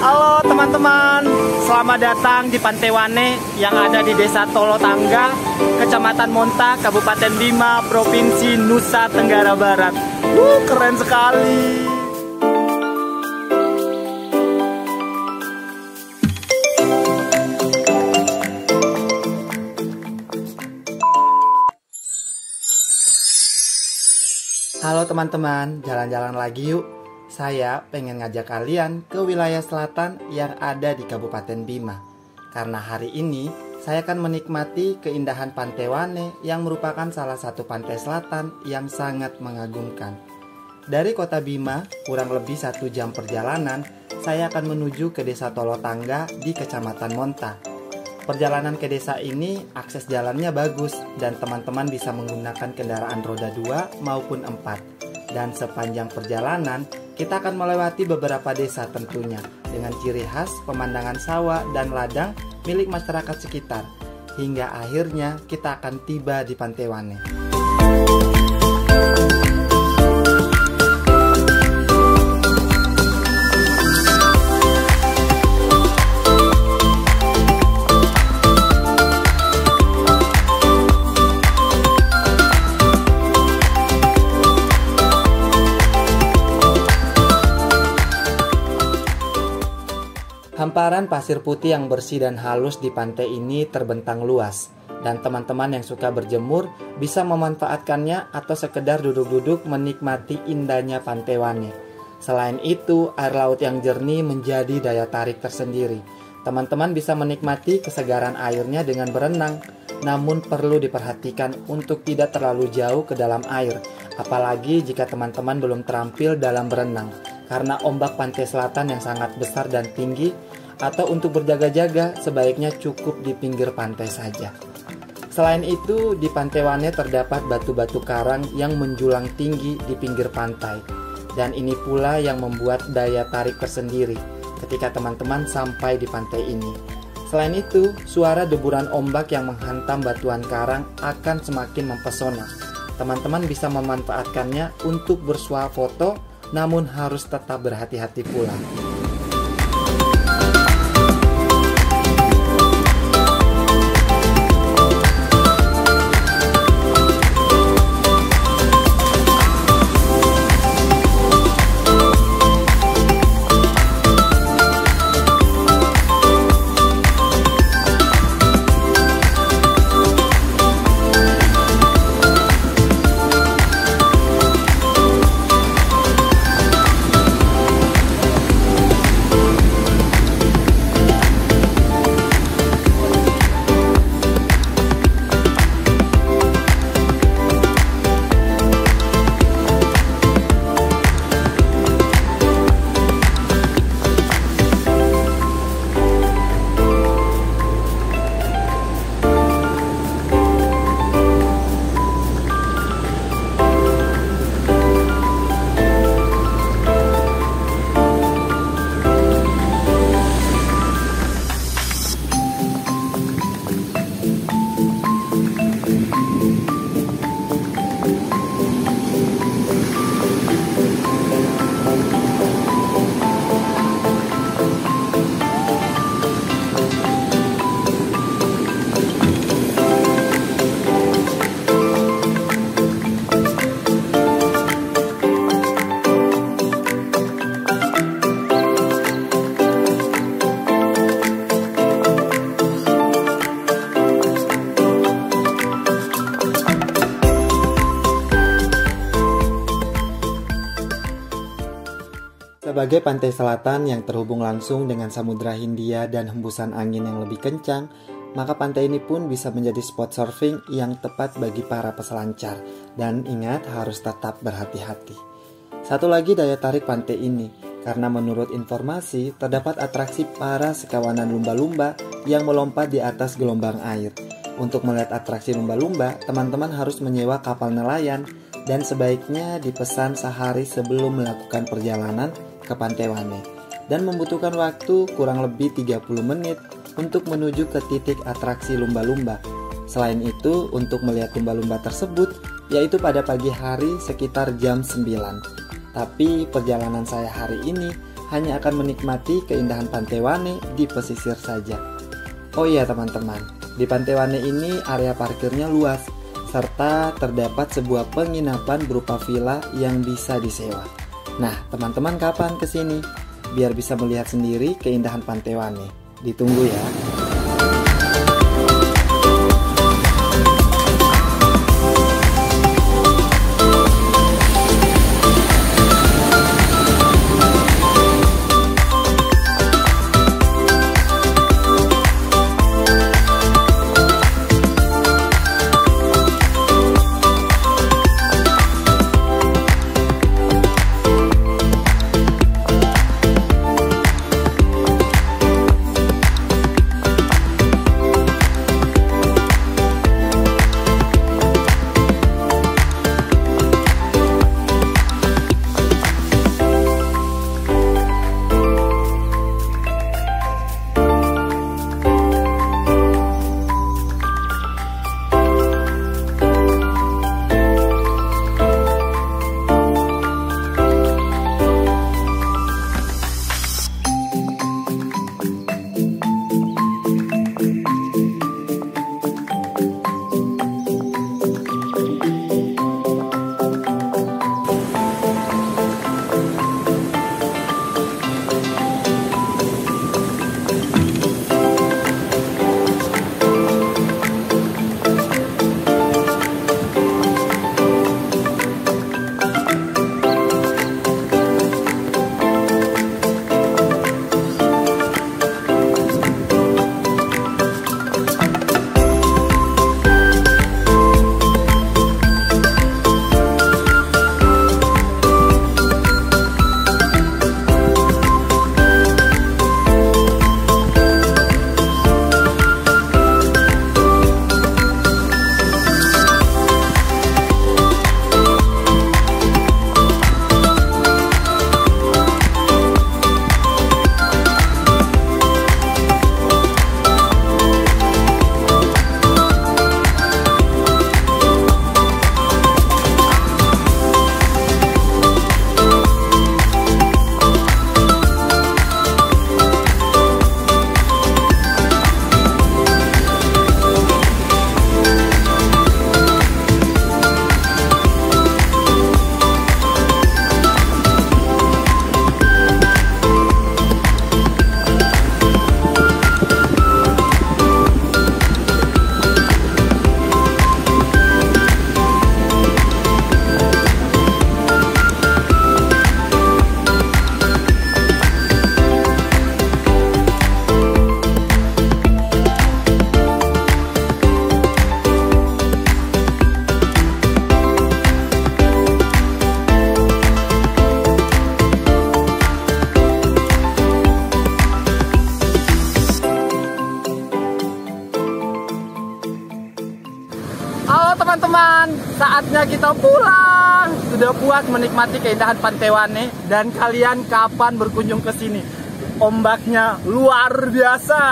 Halo teman-teman, selamat datang di Pantai Wane yang ada di Desa Tolo Tangga, Kecamatan Monta, Kabupaten Bima, Provinsi Nusa Tenggara Barat. Wuh, keren sekali. Halo teman-teman, jalan-jalan lagi yuk. Saya pengen ngajak kalian ke wilayah selatan yang ada di Kabupaten Bima. Karena hari ini saya akan menikmati keindahan Pantai Wane yang merupakan salah satu pantai selatan yang sangat mengagumkan. Dari kota Bima, kurang lebih satu jam perjalanan, saya akan menuju ke desa Tolo Tangga di Kecamatan Monta. Perjalanan ke desa ini akses jalannya bagus dan teman-teman bisa menggunakan kendaraan roda 2 maupun 4. Dan sepanjang perjalanan kita akan melewati beberapa desa tentunya dengan ciri khas pemandangan sawah dan ladang milik masyarakat sekitar. Hingga akhirnya kita akan tiba di Pantai Wane. Hamparan pasir putih yang bersih dan halus di pantai ini terbentang luas, dan teman-teman yang suka berjemur bisa memanfaatkannya atau sekedar duduk-duduk menikmati indahnya pantai Wane. Selain itu, air laut yang jernih menjadi daya tarik tersendiri. Teman-teman bisa menikmati kesegaran airnya dengan berenang, namun perlu diperhatikan untuk tidak terlalu jauh ke dalam air, apalagi jika teman-teman belum terampil dalam berenang karena ombak pantai selatan yang sangat besar dan tinggi atau untuk berjaga-jaga sebaiknya cukup di pinggir pantai saja. Selain itu, di Pantai Wane terdapat batu-batu karang yang menjulang tinggi di pinggir pantai. Dan ini pula yang membuat daya tarik tersendiri ketika teman-teman sampai di pantai ini. Selain itu, suara deburan ombak yang menghantam batuan karang akan semakin mempesona. Teman-teman bisa memanfaatkannya untuk bersuah foto, namun harus tetap berhati-hati pula. Sebagai pantai selatan yang terhubung langsung dengan Samudra Hindia dan hembusan angin yang lebih kencang, maka pantai ini pun bisa menjadi spot surfing yang tepat bagi para peselancar. Dan ingat harus tetap berhati-hati. Satu lagi daya tarik pantai ini, karena menurut informasi terdapat atraksi para sekawanan lumba-lumba yang melompat di atas gelombang air. Untuk melihat atraksi lumba-lumba, teman-teman harus menyewa kapal nelayan dan sebaiknya dipesan sehari sebelum melakukan perjalanan ke Pantai Wane dan membutuhkan waktu kurang lebih 30 menit untuk menuju ke titik atraksi lumba-lumba. Selain itu, untuk melihat lumba-lumba tersebut, yaitu pada pagi hari sekitar jam 9. Tapi perjalanan saya hari ini hanya akan menikmati keindahan Pantai Wane di pesisir saja. Oh iya teman-teman, di Pantai Wane ini area parkirnya luas, serta terdapat sebuah penginapan berupa villa yang bisa disewa. Nah, teman-teman kapan ke sini? Biar bisa melihat sendiri keindahan Pantai Wane. Ditunggu ya. Teman-teman, saatnya kita pulang. Sudah puas menikmati keindahan Pantai Wane dan kalian kapan berkunjung ke sini? Ombaknya luar biasa.